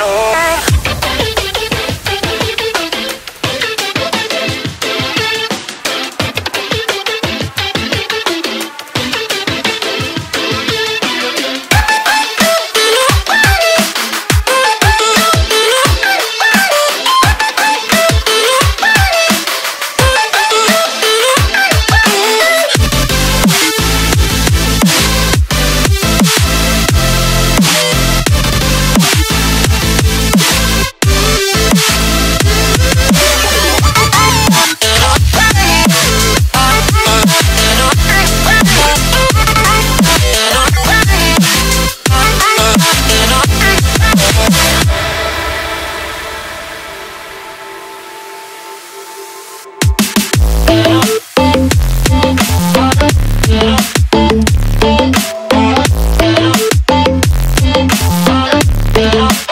know. Thank.